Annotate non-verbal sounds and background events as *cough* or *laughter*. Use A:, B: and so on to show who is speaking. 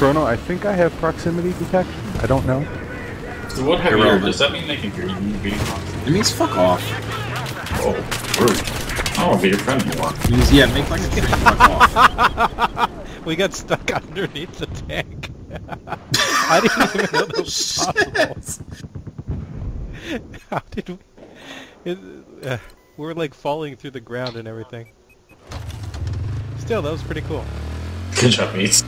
A: Chrono, I think I have proximity detection. I don't know.
B: So what have you Does that mean they can hear you being?
C: It means fuck off.
B: Oh, rude. I don't want to be your friend anymore.
C: It means, yeah, make like a tree. Fuck off. *laughs*
D: We got stuck underneath the tank. *laughs* I didn't even know that was *laughs* possible. How did we... It, uh, we're like falling through the ground and everything. Still, that was pretty cool.
B: Good job, mates.